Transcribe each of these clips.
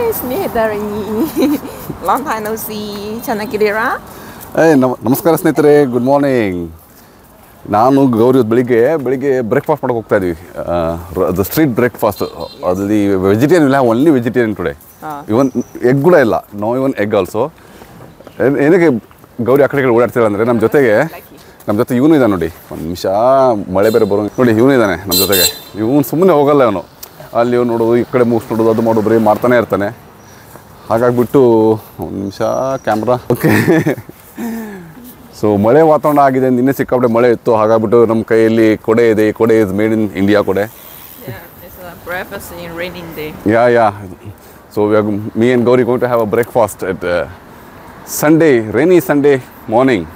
Hi, ಸ್ನೇಹಿತರೆ long time no C ಚೆನ್ನಾಗಿದ್ದೀರಾ ಏ ನಮ ನಮಸ್ಕಾರ ಸ್ನೇಹಿತರೆ ಗುಡ್ ಮಾರ್ನಿಂಗ್ ನಾನು ಗೌರಿ ಬೆಳಿಗ್ಗೆ ಬೆಳಿಗ್ಗೆ ಬ್ರೇಕ್ಫಾಸ್ಟ್ ಮಾಡೋಕೆ ಹೋಗ್ತಾ ಇದ್ವಿ. ಅದು ಸ್ಟ್ರೀಟ್ ಬ್ರೇಕ್ಫಾಸ್ಟ್ ಅಲ್ಲಿ ವೆಜಿಟೇರಿಯನ್ ಇಲ್ಲ only vegetarian today even egg ಕೂಡ ಇಲ್ಲ. ನೋ ಇವನ್ ಎಗ್ ಆಲ್ಸೋ ಏನಕ್ಕೆ ಗೌರಿ ಆ ಕಡೆ ಕಡೆ ಓಡಾಡ್ತಿಲ್ಲ ಅಂದರೆ ನಮ್ಮ ಜೊತೆಗೆ ನಮ್ಮ ಜೊತೆ ಇವನು ಇದ್ದಾನೆ ನೋಡಿ. ಒಂದು ನಿಮಿಷ ಮಳೆ ಬೇರೆ ಬರೋ ನೋಡಿ ಇವನು ಇದ್ದಾನೆ ನಮ್ಮ ಜೊತೆಗೆ. ಇವನು ಸುಮ್ಮನೆ ಹೋಗಲ್ಲ ಇವನು ಅಲ್ಲಿ ನೋಡೋದು ಈ ಕಡೆ ಮೂಸ್ ನೋಡೋದು ಅದು ಮಾಡೋದು ಬರೀ ಮಾಡ್ತಾನೆ ಇರ್ತಾನೆ. ಹಾಗಾಗ್ಬಿಟ್ಟು ಒಂದು ನಿಮಿಷ ಕ್ಯಾಮ್ರಾ ಓಕೆ ಸೊ ಮಳೆ ವಾತಾವರಣ ಆಗಿದೆ ನಿನ್ನೆ ಸಿಕ್ಕಾಪಟ್ಟೆ ಮಳೆ ಇತ್ತು. ಹಾಗಾಗ್ಬಿಟ್ಟು ನಮ್ಮ ಕೈಯಲ್ಲಿ ಕೊಡೆ ಇದೆ ಈ ಕೊಡೆ ಇಸ್ ಮೇಡ್ ಇನ್ ಇಂಡಿಯಾ ಕೊಡೆ. Yeah yeah so me and Gauri going to have a breakfast at Sunday rainy Sunday morning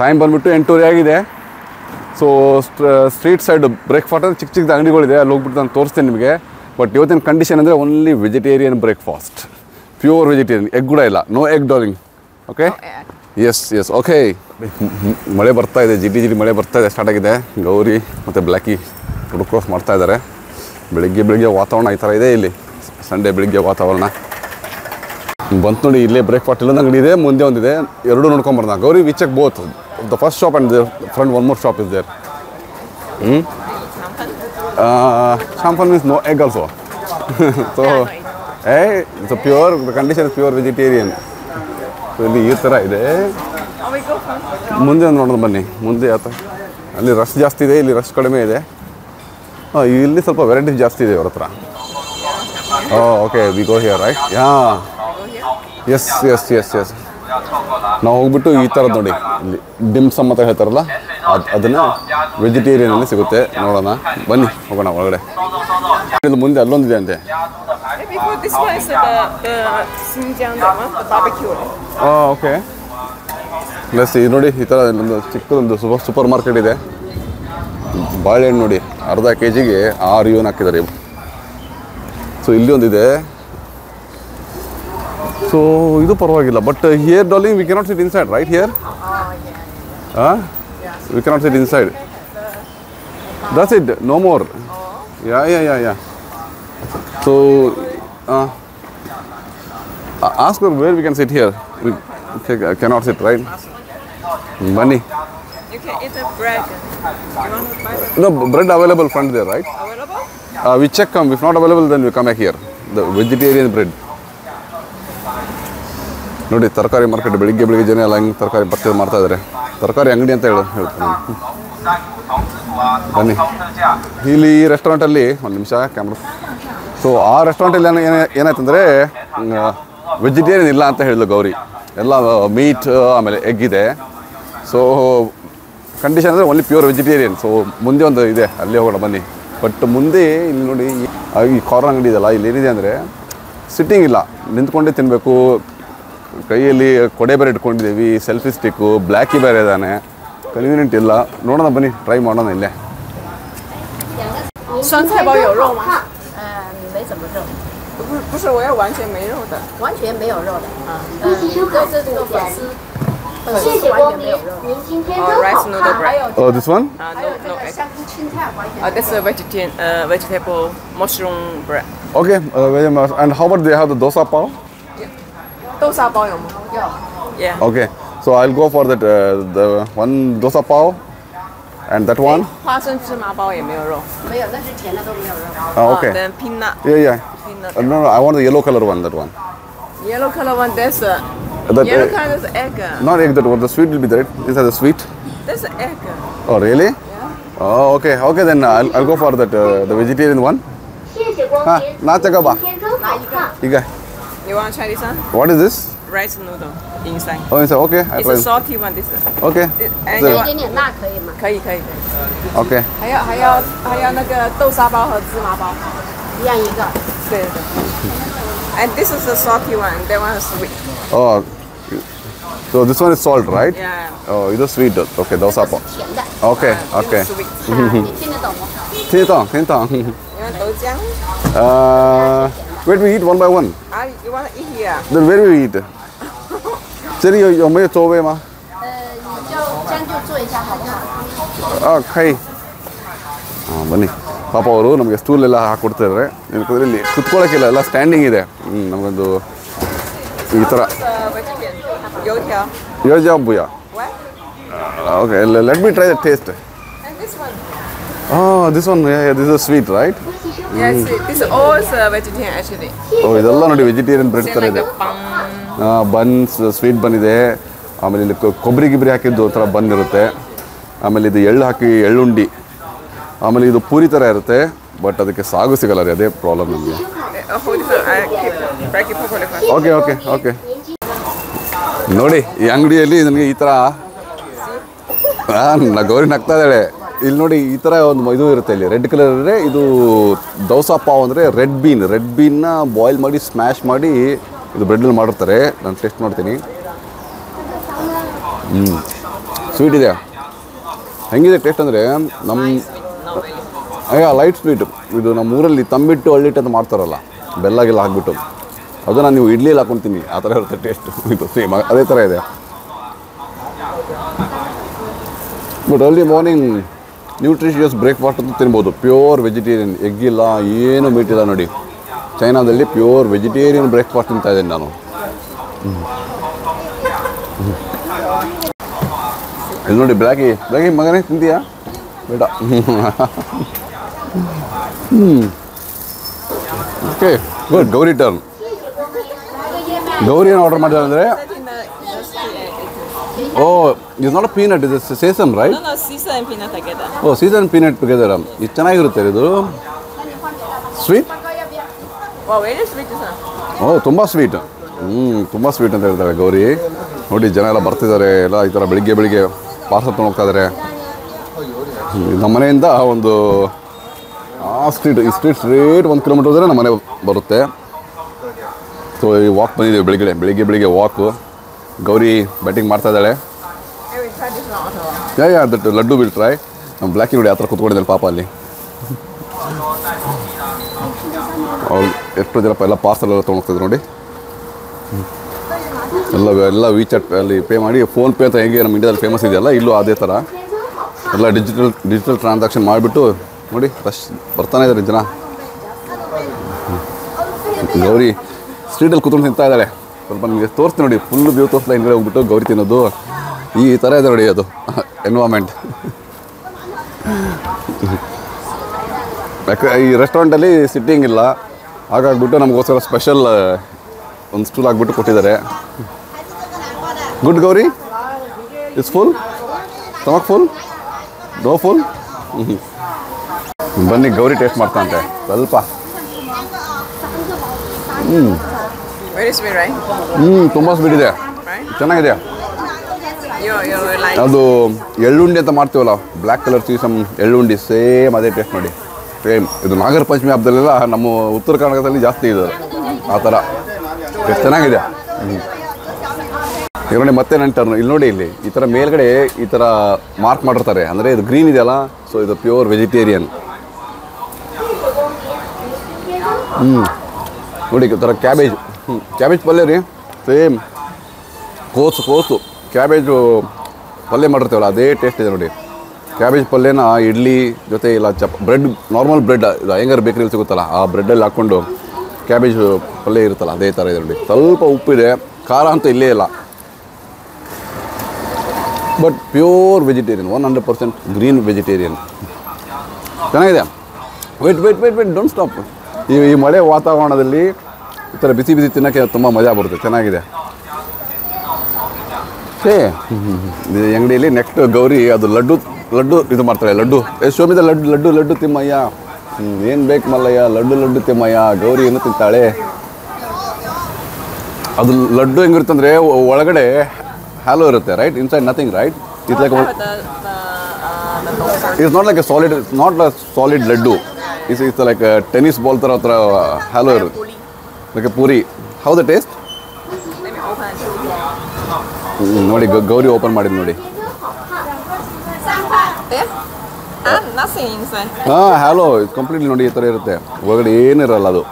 time ಬಂದ್ಬಿಟ್ಟು ಎಂಟೂವರೆ ಆಗಿದೆ. ಸೊ ಸ್ಟ್ರೀಟ್ ಸೈಡ್ ಬ್ರೇಕ್ಫಾಸ್ಟ್ ಅಂದರೆ ಚಿಕ್ಕ ಚಿಕ್ಕದ ಅಂಗಡಿಗಳಿದೆ ಅಲ್ಲಿ ಹೋಗ್ಬಿಟ್ಟು ನಾನು ತೋರಿಸ್ತೇನೆ ನಿಮಗೆ. ಬಟ್ ಇವತ್ತಿನ ಕಂಡೀಷನ್ ಅಂದರೆ only vegetarian breakfast pure vegetarian egg ಕೂಡ ಇಲ್ಲ. No egg darling okay yes yes okay ಮಳೆ ಬರ್ತಾ ಇದೆ ಜಿಟಿ ಜಿಟಿ ಮಳೆ ಬರ್ತಾ ಇದೆ ಸ್ಟಾರ್ಟ್ ಆಗಿದೆ. ಗೌರಿ ಮತ್ತು ಬ್ಲ್ಯಾಕಿ ರೋಡ್ ಕ್ರಾಸ್ ಮಾಡ್ತಾ ಇದ್ದಾರೆ ಬೆಳಿಗ್ಗೆ ಬೆಳಿಗ್ಗೆ ವಾತಾವರಣ ಈ ಥರ ಇದೆ ಇಲ್ಲಿ. ಸಂಡೇ ಬೆಳಿಗ್ಗೆ ವಾತಾವರಣ. ಬಂತು ನೋಡಿ ಇಲ್ಲೇ ಬ್ರೇಕ್ಫಾಸ್ಟ್ ಇಲ್ಲೊಂದು ಅಂಗಡಿ ಇದೆ ಮುಂದೆ ಒಂದಿದೆ. ಎರಡು ನೋಡ್ಕೊಂಬರ್ದ Gauri we check both the first shop and front one more shop is there ಹ್ಞೂ ಶಾಂಪನ್ means no egg also so ಏ it's pure the condition is pure vegetarian so ಇಲ್ಲಿ ಈ ಥರ ಇದೆ. ಮುಂದೆ ಒಂದು ನೋಡೋದು ಬನ್ನಿ. ಮುಂದೆ ಆತ ಅಲ್ಲಿ ರಶ್ ಜಾಸ್ತಿ ಇದೆ ಇಲ್ಲಿ ರಶ್ ಕಡಿಮೆ ಇದೆ. ಹಾಂ ಇಲ್ಲಿ ಸ್ವಲ್ಪ ವೆರೈಟೀಸ್ ಜಾಸ್ತಿ ಇದೆ ಅವ್ರ ಹತ್ರ. Okay we go here right yeah yes yes yes yes ನಾವು ಹೋಗ್ಬಿಟ್ಟು ಈ ಥರದ್ದು ನೋಡಿ. ಇಲ್ಲಿ ಡಿಮ್ಸಮ್ ಅಂತ ಹೇಳ್ತಾರಲ್ಲ ಅದು ಅದನ್ನು ವೆಜಿಟೇರಿಯನಲ್ಲಿ ಸಿಗುತ್ತೆ. ನೋಡೋಣ. ಬನ್ನಿ ಹೋಗೋಣ ಒಳಗಡೆ. ಇಲ್ಲಿ ಮುಂದೆ ಅಲ್ಲೊಂದಿದೆ ಅಂತೆ. ಹಾಂ ಓಕೆ. ಪ್ಲಸ್ ಇದು ನೋಡಿ ಈ ಥರ ಒಂದು ಚಿಕ್ಕದೊಂದು ಸೂಪರ್ ಸೂಪರ್ ಮಾರ್ಕೆಟ್ ಇದೆ. ಬಾಳೆಹಣ್ಣು ನೋಡಿ ಅರ್ಧ ಕೆ ಜಿಗೆ ಆರು ಇವನ್ ಹಾಕಿದ್ದಾರೆ ಸೊ ಇಲ್ಲಿ ಒಂದಿದೆ. ಸೊ ಇದು ಪರವಾಗಿಲ್ಲ but here darling we cannot sit inside right here ಹಾಂ we cannot sit inside that's it no more yeah yeah yeah yeah so ask her where we can sit here. We ca- cannot sit, right? Money. You can eat the bread. You want to buy the No, bread available front there, right? available? Uh, we check come. If not available, then we come back here. The vegetarian bread. ನೋಡಿ, ತರಕಾರಿ market ಬೆಳಿಗ್ಗೆ ಬೆಳಿಗ್ಗೆ ಜನ ಎಲ್ಲ ಹೆಂಗೆ ತರಕಾರಿ purchase ಮಾಡ್ತಾ ಇದ್ದಾರೆ ತರಕಾರಿ ಅಂಗಡಿ ಅಂತ ಹೇಳಿ ಹೇಳ್ತೀನಿ ಬನ್ನಿ. ಇಲ್ಲಿ ಈ ರೆಸ್ಟೋರೆಂಟಲ್ಲಿ ಒಂದು ನಿಮಿಷ ಕ್ಯಾಮ್ರಾ ಸೊ ಆ ರೆಸ್ಟೋರೆಂಟಲ್ಲಿ ಏನು ಏನಾಯ್ತು ಏನಾಯ್ತಂದರೆ ವೆಜಿಟೇರಿಯನ್ ಇಲ್ಲ ಅಂತ ಹೇಳಿದ್ಲು ಗೌರಿ. ಎಲ್ಲ ಮೀಟ್ ಆಮೇಲೆ ಎಗ್ ಇದೆ. ಸೊ ಕಂಡೀಷನ್ ಅಂದರೆ ಓನ್ಲಿ ಪ್ಯೂರ್ ವೆಜಿಟೇರಿಯನ್ ಸೊ ಮುಂದೆ ಒಂದು ಇದೆ, ಅಲ್ಲಿ ಹೋಗೋಣ, ಬನ್ನಿ. ಬಟ್ ಮುಂದೆ ಇಲ್ಲಿ ನೋಡಿ, ಈ- ಕಾರ್ನ್ ಅಂಗಡಿ ಇದೆಯಲ್ಲ, ಇಲ್ಲಿ ಏನಿದೆ ಅಂದರೆ ಸಿಟ್ಟಿಂಗ್ ಇಲ್ಲ. ನಿಂತ್ಕೊಂಡೇ ತಿನ್ನಬೇಕು ಕೈಯಲ್ಲಿ ಕೊಡೆ ಬೇರೆ ಇಟ್ಕೊಂಡಿದ್ದೀವಿ ಸೆಲ್ಫಿ ಸ್ಟಿಕ್ಕು ಬ್ಲ್ಯಾಕಿ ಬೇರೆ ಇದ್ದಾನೆ. ಕನ್ವೀನಿಯಂಟ್ ಇಲ್ಲ. ನೋಡೋಣ ಬನ್ನಿ ಟ್ರೈ ಮಾಡೋಣ ಇಲ್ಲೇ. ಸ್ವನ್ ಚೈ ಬಾ ದಿಸ್ ವನ್ ಆ ಓಕೆ ಅ how have dosa pav 豆沙包有吗？有。 Yeah. Okay, so I'll go for that uh, the one dosa pav and that one. 花生芝麻包也没有肉。没有，那是甜的都没有肉。 Ah, okay. then peanut. Yeah, yeah. Peanut. Uh, no, no, I want the yellow color one. That one. Yellow color one. There's a That, yellow uh, color is egg. not egg. That one. The sweet will be there. Is that the sweet? There's an egg. Oh, really? Oh, okay. Okay, then I'll, I'll go for that uh, the vegetarian one. 谢谢光啊临，拿这个吧今天真好看。 Okay. You want to try this one? What is this? Rice noodle inside. Oh, it's okay. I It's a try. salty one. This. Okay. It- and The- you 一 want- 点点辣可以吗？可以可以。 Okay. 还要还要还要那个豆沙包和芝麻包。一样一个。对对对。And this is the salty one. That one is sweet. Oh. So this one is salt, right? Yeah. Oh, ಇದು sweet. Okay, dosa pav. 甜的。 Okay, This okay. is sweet. 你听得懂吗？听得懂，听得懂。 You want 豆浆？ Uh, where do we eat one by one? Ah, you want to eat here? Then where do we eat? 这里有有没有座位吗？呃，你就将就做一下好不好？啊，可以。啊，ಬನ್ನಿ ಪಾಪ ಅವರು ನಮಗೆ stool ಎಲ್ಲ ಹಾಕ್ಕೊಡ್ತಿದ್ದಾರೆ ಯಾಕಂದರೆ ಇಲ್ಲಿ ಕುತ್ಕೊಳ್ಳೋಕ್ಕಿಲ್ಲ ಎಲ್ಲ standing ಇದೆ ಹ್ಮ್, ನಮಗೊಂದು ಈ ಥರ Uh, vegetarian. 油条. ಯೋಜಾ ಬುಯ What? Okay let me try the taste And this one. ಹಾಂ this one this is sweet right Yes, this is vegetarian actually. ಓ ಇದೆಲ್ಲ ನೋಡಿ ವೆಜಿಟೇರಿಯನ್ ಬ್ರೆಡ್ ತರ ಥರ ಇದೆ. ಬನ್ಸ್ ಸ್ವೀಟ್ ಬನ್ ಇದೆ. ಆಮೇಲೆ ಇಲ್ಲಿ ಕೊ- ಕೊಬ್ಬರಿ ಗಿಬ್ರಿ ಹಾಕಿದ್ದು ಒಂಥರ ಬನ್ ಇರುತ್ತೆ. ಆಮೇಲೆ ಇದು ಎಳ್ಳು ಹಾಕಿ ಎಳ್ಳುಂಡಿ. ಆಮೇಲೆ ಇದು ಪೂರಿ ಥರ ಇರುತ್ತೆ ಬಟ್ ಅದಕ್ಕೆ ಸಾಗು ಸಿಗಲ್ಲ ರೀ ಅದೇ ಪ್ರಾಬ್ಲಮ್ ನಮಗೆ. Uh, hold. I keep it okay okay okay ನೋಡಿ ಈ ಅಂಗಡಿಯಲ್ಲಿ ನನಗೆ ಈ ಥರ ನಾ ಗೌರಿ ನಗ್ತಾ ಇದ್ದಾಳೆ. ಇಲ್ಲಿ ನೋಡಿ ಈ ಥರ ಒಂದು ಇದು ಇರುತ್ತೆ ಇಲ್ಲಿ. ರೆಡ್ ಕಲರ್ ಅಂದರೆ ಇದು ದೋಸಾ ಪಾವ್ ಅಂದರೆ ರೆಡ್ ಬೀನ್ ರೆಡ್ ಬೀನ್ನ ಬಾಯ್ಲ್ ಮಾಡಿ ಸ್ಮ್ಯಾಶ್ ಮಾಡಿ ಇದು ಬ್ರೆಡ್ನಲ್ಲಿ ಮಾಡಿರ್ತಾರೆ. ನಾನು ಟೇಸ್ಟ್ ಮಾಡ್ತೀನಿ. ಹ್ಞೂ ಸ್ವೀಟ್ ಇದೆ ಹೆಂಗಿದೆ ಟೇಸ್ಟ್ ಅಂದರೆ ನಮ್ಮ ಅಯ್ಯ ಲೈಟ್ ಸ್ವೀಟು ಇದು ನಮ್ಮ ಊರಲ್ಲಿ ತಂಬಿಟ್ಟು ಹಳ್ಳಿಟ್ಟು ಅಂತ ಮಾಡ್ತಾರಲ್ಲ ಬೆಲ್ಲಾಗೆಲ್ಲ ಹಾಕ್ಬಿಟ್ಟು. ಅದನ್ನು ನೀವು ಇಡ್ಲಿಯಲ್ಲಿ ಹಾಕೊತೀನಿ. ಆ ಥರ ಇರುತ್ತೆ ಟೇಸ್ಟ್ ಇದು ಸೇಮ್ ಅದೇ ಥರ ಇದೆ. But early morning nutritious breakfast ಅಂತ ತಿನ್ಬೋದು. ಪ್ಯೂರ್ ವೆಜಿಟೇರಿಯನ್ ಎಗ್ ಇಲ್ಲ ಏನು ಮೀಟ್ ಇಲ್ಲ ನೋಡಿ. ಚೈನಾದಲ್ಲಿ ಪ್ಯೂರ್ ವೆಜಿಟೇರಿಯನ್ ಬ್ರೇಕ್ಫಾಸ್ಟ್ ಅಂತ ಇದ್ದೀನಿ ನಾನು. ಇಲ್ಲಿ ನೋಡಿ ಬ್ಲ್ಯಾಕಿ ಬ್ಲ್ಯಾಕಿ ಮಗನೇ ತಿಂತೀಯಾ? ಬೇಡ. Okay good Gauri turn Gauri ಏನು ಆರ್ಡರ್ ಮಾಡಿದ್ರೆ ಅಂದರೆ I think that just the egg. Oh is not a peanut ಇದು sesame right No, no, Caesar and peanut together. Oh sesame peanut together ಇದು ಚೆನ್ನಾಗಿರುತ್ತೆ ಇದು. Sweet Wow, very sweet this one. ಓ ತುಂಬ sweet ಹ್ಞೂ ತುಂಬ ಸ್ವೀಟ್ ಅಂತ ಹೇಳ್ತಾರೆ ಗೌರಿ. ನೋಡಿ ಜನ ಎಲ್ಲ ಬರ್ತಿದ್ದಾರೆ ಎಲ್ಲ ಈ ಥರ ಬೆಳಿಗ್ಗೆ ಬೆಳಿಗ್ಗೆ ಪಾರ್ಸಲ್ ತೊಗೊಂಡು ಹೋಗ್ತಾ ಇದ್ದಾರೆ ನಮ್ಮ ಮನೆಯಿಂದ ಒಂದು ಆ ಸ್ಟ್ರೀಟ್ ಈ ಸ್ಟ್ರೀಟ್ ಸ್ಟ್ರೇಟ್ ಒಂದು ಕಿಲೋಮೀಟರ್ ಹೋದರೆ ನಮ್ಮ ಮನೆ ಬರುತ್ತೆ. ಸೊ ಈ ವಾಕ್ ಬಂದಿದ್ದೀವಿ ಬೆಳಿಗ್ಗೆ ಬೆಳಿಗ್ಗೆ ಬೆಳಿಗ್ಗೆ ವಾಕು ಗೌರಿ ಬ್ಯಾಟಿಂಗ್ ಮಾಡ್ತಾ ಇದ್ದಾಳೆ. Yeah yeah that laddu bill try ನಮ್ಮ ಬ್ಲ್ಯಾಕಿ ನೋಡಿ ಆ ಥರ ಕುತ್ಕೊಂಡಿದ್ದಾರೆ ಪಾಪ ಅಲ್ಲಿ. ಅವ್ರು ಎಷ್ಟು ಜನಪ್ಪ ಎಲ್ಲ ಪಾರ್ಸಲ್ ಎಲ್ಲ ತೊಗೊಂಡೋಗ್ತಿದ್ರು ನೋಡಿ. ಎಲ್ಲ ಎಲ್ಲ ವಿಚಾಟ್ ಅಲ್ಲಿ ಪೇ ಮಾಡಿ ಫೋನ್ಪೇ ಅಂತ ಹೇಗೆ ನಮ್ಮ ಇಂಡಿಯಾದಲ್ಲಿ ಫೇಮಸ್ ಇದೆಯಲ್ಲ, ಇಲ್ಲೂ ಅದೇ ಥರ ಎಲ್ಲ ಡಿಜಿಟಲ್ ಡಿಜಿಟಲ್ ಟ್ರಾನ್ಸಾಕ್ಷನ್ ಮಾಡಿಬಿಟ್ಟು ನೋಡಿ ರಶ್ ಬರ್ತಾನೆ ಇದ್ದಾರೆ ಜನ. ಗೌರಿ ಸ್ಟ್ರೀಟಲ್ಲಿ ಕೂತ್ಕೊಂಡು ತಿಂತಾ ಇದ್ದಾಳೆ. ಸ್ವಲ್ಪ ನಿಮಗೆ ತೋರಿಸ್ತೀನಿ ನೋಡಿ ಫುಲ್ ತೋರಿಸ್ತಾ ಹಿಂದ್ಗಡೆ ಹೋಗ್ಬಿಟ್ಟು ಗೌರಿ ತಿನ್ನೋದು. ಈ ಥರ ಇದೆ ನೋಡಿ ಅದು ಎನ್ವಾಮೆಂಟ್ ಯಾಕೆ, ಈ ರೆಸ್ಟೋರೆಂಟಲ್ಲಿ ಸಿಟ್ಟಿಂಗ್ ಇಲ್ಲ. ಹಾಗಾಗ್ಬಿಟ್ಟು ನಮಗೋಸ್ಕರ ಸ್ಪೆಷಲ್ ಒಂದು ಸ್ಟೂಲ್ ಹಾಕ್ಬಿಟ್ಟು ಕೊಟ್ಟಿದ್ದಾರೆ. Good Gauri? Is full stomach full dough full ಬನ್ನಿ ಗೌರಿ ಟೇಸ್ಟ್ ಮಾಡ್ತಾನಂತೆ, ಸ್ವಲ್ಪ. Very sweet, right? ಹ್ಞೂ ತುಂಬ ಸ್ವೀಟ್ ಇದೆ? ಚೆನ್ನಾಗಿದೆ. ಅದು ಎಳ್ಳುಂಡಿ ಅಂತ ಮಾಡ್ತೀವಲ್ಲ ಬ್ಲ್ಯಾಕ್ ಕಲರ್ ಸೀಸಮ್ ಎಳ್ಳುಂಡಿ ಸೇಮ್ ಅದೇ ಟೇಸ್ಟ್ ನೋಡಿ. ಸೇಮ್ ಇದು ನಾಗರ ಪಂಚಮಿ ಹಬ್ಬದಲ್ಲೆಲ್ಲ ನಮ್ಮ ಉತ್ತರ ಕರ್ನಾಟಕದಲ್ಲಿ ಜಾಸ್ತಿ ಇದೆ. ಆ ಥರ ಎಷ್ಟು ಚೆನ್ನಾಗಿದೆ. ಹ್ಞೂ ಈಗ ನೋಡಿ ಮತ್ತೆ ನನ್ನ ಟರ್ನ್ ಇಲ್ಲಿ ನೋಡಿ ಇಲ್ಲಿ ಈ ಥರ ಮೇಲ್ಗಡೆ ಈ ಥರ ಮಾರ್ಕ್ ಮಾಡಿರ್ತಾರೆ. ಅಂದರೆ ಇದು ಗ್ರೀನ್ ಇದೆಯಲ್ಲ ಸೊ ಇದು ಪ್ಯೂರ್ ವೆಜಿಟೇರಿಯನ್ ಹ್ಞೂ ನೋಡಿ ಈ ಥರ ಕ್ಯಾಬೇಜ್ ಹ್ಞೂ ಕ್ಯಾಬೇಜ್ ಪಲ್ಯ ರೀ? ಸೇಮ್ ಕೋಸು ಕೋಸು. ಕ್ಯಾಬೇಜು ಪಲ್ಯ ಮಾಡಿರ್ತೇವಲ್ಲ, ಅದೇ ಟೇಸ್ಟ್ ಇದೆ ನೋಡಿ. ಕ್ಯಾಬೇಜ್ ಪಲ್ಯನ ಇಡ್ಲಿ ಜೊತೆ ಇಲ್ಲ, ಚಪ್ ಬ್ರೆಡ್ ನಾರ್ಮಲ್ ಬ್ರೆಡ್ ಇದು ಅಯ್ಯಂಗಾರ್ ಬೇಕರಿಲಿ ಸಿಗುತ್ತಲ್ಲ, ಆ ಬ್ರೆಡ್ಡಲ್ಲಿ ಹಾಕ್ಕೊಂಡು ಕ್ಯಾಬೇಜ್ ಪಲ್ಯ ಇರುತ್ತಲ್ಲ, ಅದೇ ಥರ ಇದೆ ನೋಡಿ. ಸ್ವಲ್ಪ ಉಪ್ಪಿದೆ ಖಾರ ಅಂತೂ ಇಲ್ಲೇ ಇಲ್ಲ. But pure vegetarian one hundred percent green vegetarian ಚೆನ್ನಾಗಿದೆ? Wait wait wait wait don't stop ಈ ಈ ಮಳೆ ವಾತಾವರಣದಲ್ಲಿ ಈ ಥರ ಬಿಸಿ ಬಿಸಿ ತಿನ್ನೋಕ್ಕೆ ತುಂಬ ಮಜಾ ಬರುತ್ತೆ ಚೆನ್ನಾಗಿದೆ. ಏ ಈ ಅಂಗಡಿಯಲ್ಲಿ ನೆಕ್ಸ್ಟ್ ಗೌರಿ ಅದು ಲಡ್ಡು ಲಡ್ಡು ಇದು ಮಾಡ್ತಾರೆ ಲಡ್ಡು. ಏ ಶೋಮಿದ ಲಡ್ಡು ಲಡ್ಡು ಲಡ್ಡು ತಿಮ್ಮಯ್ಯ. ಏನು ಬೇಕು ಮಲ್ಲಯ್ಯ ಲಡ್ಡು ಲಡ್ಡು ತಿಮ್ಮಯ್ಯ ಗೌರಿ ಏನು ತಿಂತಾಳೆ. ಅದು ಲಡ್ಡು ಹೆಂಗಿರುತ್ತಂದ್ರೆ ಅಂದರೆ ಒಳಗಡೆ ಹ್ಯಾಲೋ ಇರುತ್ತೆ right inside nothing right it like. It's not like a solid it's not a solid laddu. It's it's like tennis ball ಥರ ಹತ್ರ ಹ್ಯಾಲೋ ಇರುತ್ತೆ. Puri. A puri how the taste Let me open and show you. ನೋಡಿ Gauri open ಮಾಡಿದ್ ನೋಡಿ ಹಾಂ hello completely ನೋಡಿ ಈ ಥರ ಇರುತ್ತೆ. ಒಳಗಡೆ ಏನಿರಲ್ಲ ಅದು.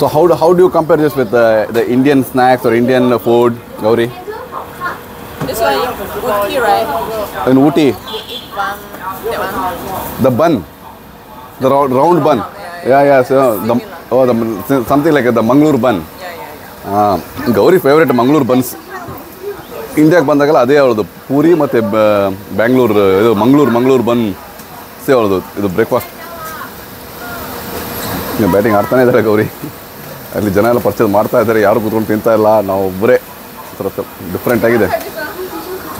So how how do you compare this with the Indian snacks or Indian food Gauri? In Ooty the one. The round, round bun. Yeah, yeah. So the oh, the something like the Mangalore bun. Yeah, yeah, yeah. ಹಾಂ Gauri favourite Mangaluru buns ಇಂಡಿಯಾಗೆ ಬಂದಾಗಲ್ಲ ಅದೇ ಅವಳದು ಪೂರಿ ಮತ್ತು ಬ್ಯಾಂಗ್ಳೂರು ಇದು ಮಂಗಳೂರು ಮಂಗಳೂರು ಬನ್ ಸೇ ಅವಳದು ಇದು breakfast batting ಆಡ್ತಾನೆ ಇದ್ದಾರೆ ಗೌರಿ ಅಲ್ಲಿ ಜನ ಎಲ್ಲ ಪರ್ಚೇಸ್ ಮಾಡ್ತಾ ಇದ್ದಾರೆ ಯಾರು ಕೂತ್ಕೊಂಡು ತಿಂತಾ ಇಲ್ಲ ನಾವು ಒಬ್ಬರೇ ಡಿಫ್ರೆಂಟ್ ಆಗಿದೆ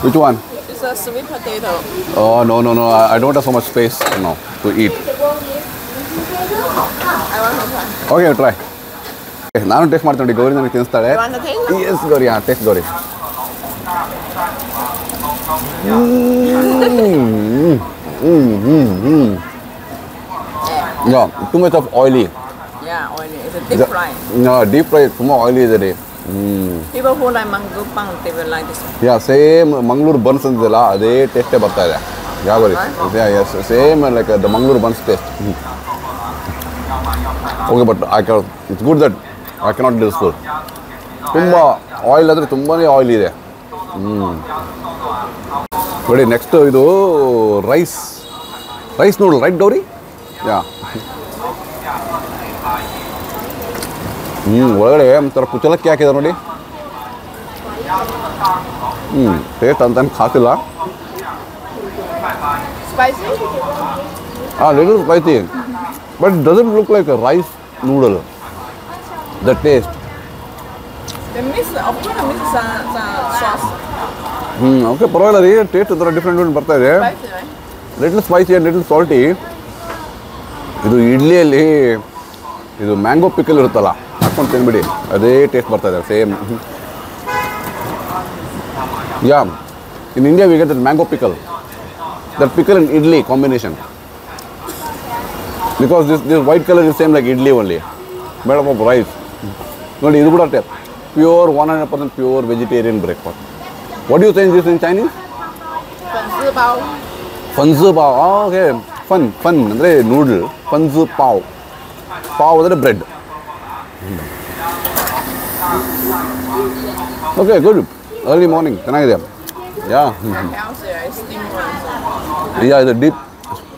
which one It's a sweet potato. Oh no no no I don't have so much space no to eat I want to try. Okay try ನಾನು ಟೇಸ್ಟ್ ಮಾಡ್ತೀನಿ ನೋಡಿ ಗೌರಿ ನನಗೆ ತಿನ್ನಿಸ್ತಾಳೆ to? ಎಸ್ ಗೌರಿ ಹಾಂ taste Gauri too much of oily Yeah, oily. It's a deep fry. Deep fry ತುಂಬ oily ಇದೆ ರೀ ಹ್ಞೂ People yeah same Mangaluru buns ಅಂತಿದೆಯಲ್ಲ ಅದೇ ಟೇಸ್ಟೇ ಬರ್ತಾ ಇದೆ. ಯಾವ same like the Mangaluru buns taste okay but I can it's good that I cannot discover ತುಂಬ ಆಯಿಲ್ ಆದರೆ ತುಂಬಾ ಆಯಿಲ್ ಇದೆ. ಹ್ಞೂ ನೋಡಿ ನೆಕ್ಸ್ಟ್ ಇದು ರೈಸ್ ರೈಸ್ ನೋಡು ರೈಟ್ ಡೌರಿ ಯಾ. ಹ್ಞೂ ಒಳಗಡೆ ಒಂಥರ ಕುಚಲಕ್ಕಿ ಹಾಕಿದ ನೋಡಿ. ಹ್ಞೂ ಟೇಸ್ಟ್ ಅಂತಂದು ಖಾಸಿಲ್ಲ ಹಾಂ little spicy but doesn't look like rice noodle the taste ಹ್ಞೂ ಓಕೆ ಪರವಾಗಿಲ್ಲ ರೀ ಟೇಸ್ಟ್ ಒಂಥರ ಡಿಫ್ರೆಂಟ್ ಡಿಫ್ರೆಂಟ್ ಬರ್ತಾ ಇದೆ. Little spicy and little salty ಇದು ಇಡ್ಲಿಯಲ್ಲಿ ಇದು ಮ್ಯಾಂಗೋ ಪಿಕಲ್ ಇರುತ್ತಲ್ಲ. from 10 ಬಿಡಿ ಅದೇ ಟೇಸ್ಟ್ ಬರ್ತಾ ಇದೆ same yeah in India we get that mango pickle that pickle in idli combination because this this white colour is same like idli only madam of rice ನೋಡಿ ಇದು ಕೂಡ tape pure one hundred percent pure vegetarian breakfast what you change this in Chinese ಫನ್ಸು pav okay fun fun ಅಂದರೆ noodle ಫನ್ಸು pav pav ಅಂದರೆ bread okay good early morning ಚೆನ್ನಾಗಿದೆ. Yeah. Yeah ಇದು deep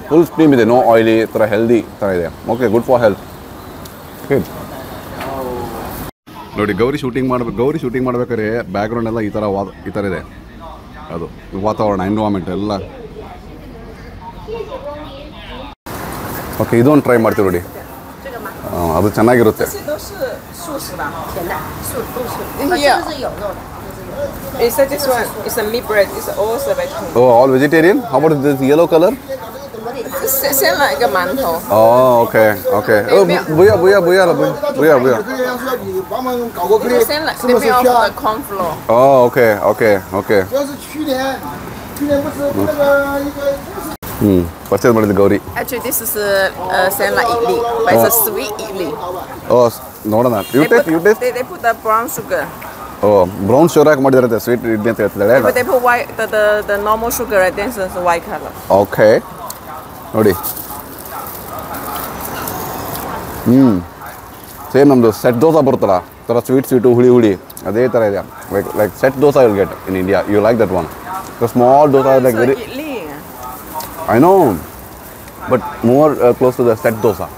full steam ಇದೆ. No oily ಥರ healthy ಥರ ಇದೆ okay good for health ನೋಡಿ Gauri shooting ಮಾಡ್ಬೇಕು ಗೌರಿ ಶೂಟಿಂಗ್ ಮಾಡ್ಬೇಕಾದ್ರೆ ಬ್ಯಾಕ್ಗ್ರೌಂಡ್ ಎಲ್ಲ ಈ ಥರ ವಾ ಈ ಥರ ಇದೆ. ಅದು ವಾತಾವರಣ ಎನ್ವಿರಾನ್ಮೆಂಟ್ ಎಲ್ಲ. ಓಕೆ ಇದೊಂದು ಟ್ರೈ ಮಾಡ್ತೀವಿ ನೋಡಿ. ಅದು ಚೆನ್ನಾಗಿರುತ್ತೆ 这都是素食吧？甜的，素不素， Yeah.这个是有肉的。 It's like this one. It's a meat bread. It's also vegetable. Oh all vegetarian how about this yellow colour It's same like 一个馒头。 oh okay okay ಬುಯ್ಯ ಬುಯ್ಯ ಬುಯ್ಯ ಅಲ್ಲ ಬುಯ್ಯ ಬುಯ್ಯ ಬುಯ್ಯ 这个要是你帮忙搞过可以， Same like 是 they 不是 made 需 of 要 the？corn flour. 哦，OK OK OK， 要是去年，去年不是那个一个。 hmm. Purchase ಮಾಡಿದೆ ಗೌರಿ. Actually oh. ಓ ನೋಡಣ. Brown sugar. ಓ brown sugar ಮಾಡಿರತ್ತೆ sweet idli ಅಂತ ಹೇಳ್ತಿದಾರೆ but okay ನೋಡಿ. ಹ್ಮ್. ಸೇಮ್ ನೋ ಸೆಟ್ ದೋಸಾ ಬರುತ್ತಲ್ಲ ಥರ ಸ್ವೀಟ್ ಸ್ವೀಟು ಹುಳಿ ಹುಳಿ. ಅದೇ ಥರ ಇದೆ. Like set dosa you will get in India you like that one small dosa like very I know, but more uh, close to the set dosa.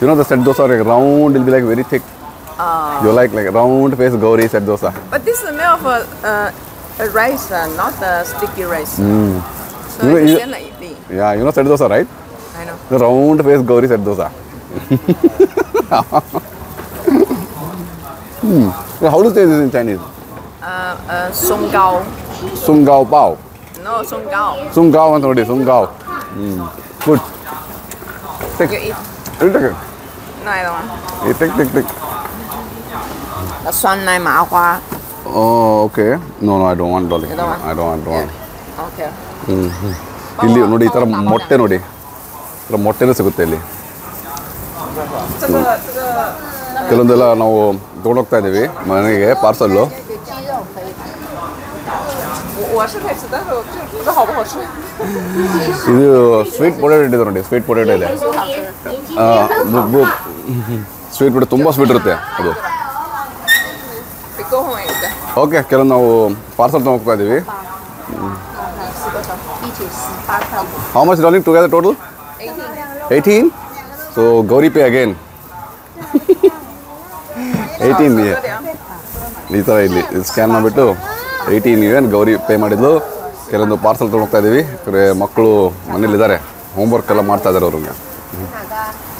You know the set dosa like round it will be like very thick. You like like round face gauri set dosa. But this is made of a, uh, a rice, uh, not the sticky rice. So You know, it's you- like. Yeah, you know set dosa, right? I know. The round face gauri set dosa. hmm. How to say this in Chinese? Uh, uh, song gao. Sung gao bao. No ಸುಂಗಾವ್ ಸುಂಗಾವ್ ಅಂತ ನೋಡಿ ಸುಂಗಾವ್ ಹ್ಮ್. Good take tick tick tick take ಸನ್ ನೈ ಮಾಖ okay no no I don't want Dolly I don't want okay ಇಲ್ಲಿ ನೋಡಿ ಈ ತರ ಮೊಟ್ಟೆ ನೋಡಿ. ಇತರ ಮೊಟ್ಟೆನೂ ಸಿಗುತ್ತೆ ಇಲ್ಲಿ. ಕೆಲವೊಂದೆಲ್ಲ ನಾವು ತೊಗೊಂಡೋಗ್ತಾ ಇದ್ದೀವಿ ಮನೆಗೆ ಪಾರ್ಸಲ್ಲು 我我是可以吃，但是我就不知道好不好吃。 ಇದು ಸ್ವೀಟ್ ಪೊಟೇಟೊ ಇದೆ ನೋಡಿ ಸ್ವೀಟ್ ಪೊಟೇಟೊ ಇದೆ 好吃。 ಸ್ವೀಟ್ ಪೊಟೇಟೊ ತುಂಬ ಸ್ವೀಟ್ ಇರುತ್ತೆ ಅದು 比篝火一个。 ಓಕೆ ಕೆಲವೊಂದು ನಾವು ಪಾರ್ಸಲ್ ತೊಗೊಂಡೋಗ್ತಾ ಇದ್ದೀವಿ 一起十八套。 How much darling together total? 18. So Gauri pay again. 18 yeah. ಈ ಥರ ಇಲ್ಲಿ ಸ್ಕ್ಯಾನ್ ಮಾಡಿಬಿಟ್ಟು ಏಯ್ಟೀನ್ ಏನು ಗೌರಿ ಪೇ ಮಾಡಿದ್ಲು. ಕೆಲವೊಂದು ಪಾರ್ಸಲ್ ತೊಗೊಂಡೋಗ್ತಾ ಇದ್ದೀವಿ ಮಕ್ಕಳು ಮನೇಲಿದ್ದಾರೆ ಹೋಮ್ವರ್ಕ್ ಎಲ್ಲ ಮಾಡ್ತಾ ಇದ್ದಾರೆ ಅವ್ರಿಗೆ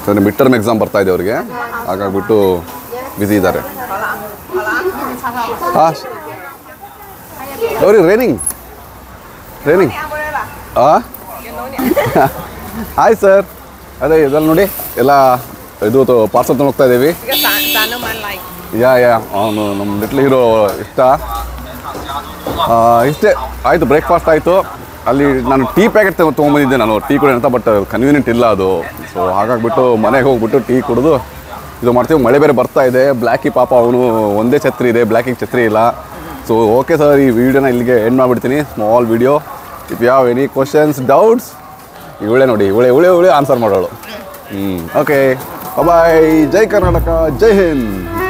ಸೊ ಮಿಡ್ ಟರ್ಮ್ ಎಕ್ಸಾಮ್ ಬರ್ತಾ ಇದೆ ಅವ್ರಿಗೆ. ಹಾಗಾಗ್ಬಿಟ್ಟು ಬ್ಯುಸಿ ಇದ್ದಾರೆ. ಹಾಂ. ಗೌರಿ ರೇನಿಂಗ್ ರೇನಿಂಗ್ ಹಾಂ ಹಾಯ್ ಸರ್ ಅದೇ ಇದೆಲ್ಲ ನೋಡಿ ಎಲ್ಲ ಇದು ಪಾರ್ಸಲ್ ತೊಗೊಂಡೋಗ್ತಾ ಇದ್ದೀವಿ ಯಾ ಯಾ ಅವನು ನಮ್ಮ ಲಿಟ್ಲ್ ಹೀರೋ ಇಷ್ಟ. ಇಷ್ಟೇ. ಆಯಿತು ಬ್ರೇಕ್ಫಾಸ್ಟ್ ಆಯಿತು. ಅಲ್ಲಿ ನಾನು ಟೀ ಪ್ಯಾಕೆಟ್ ತೊಗೊಂಬಂದಿದ್ದೆ ನಾನು. ಟೀ ಕುಡೆ ಅಂತ ಬಟ್ ಕನ್ವೀನಿಯಂಟ್ ಇಲ್ಲ ಅದು. ಸೊ ಹಾಗಾಗ್ಬಿಟ್ಟು ಮನೆಗೆ ಹೋಗ್ಬಿಟ್ಟು ಟೀ ಕುಡಿದು ಇದು ಮಾಡ್ತೀವಿ. ಮಳೆ ಬೇರೆ ಬರ್ತಾ ಇದೆ. ಬ್ಲ್ಯಾಕಿ ಪಾಪ ಅವನು ಒಂದೇ ಛತ್ರಿ ಇದೆ. ಬ್ಲ್ಯಾಕಿಗೆ ಛತ್ರಿ ಇಲ್ಲ. ಸೊ ಓಕೆ ಸರ್ ಈ ವಿಡಿಯೋನ ಇಲ್ಲಿಗೆ ಎಂಡ್ ಮಾಡಿಬಿಡ್ತೀನಿ. ಸ್ಮಾಲ್ ವಿಡಿಯೋ ಇಫ್ ಯಾವ ಎನಿ ಕ್ವಶನ್ಸ್ ಡೌಟ್ಸ್ ಇವಳೆ ನೋಡಿ. ಇವಳೆ ಇವಳೆ ಇವಳೆ ಆನ್ಸರ್ ಮಾಡೋಳು. ಹ್ಞೂ ಓಕೆ ಬಾಯ್ ಜೈ ಕರ್ನಾಟಕ. ಜೈ ಹಿಂದ್.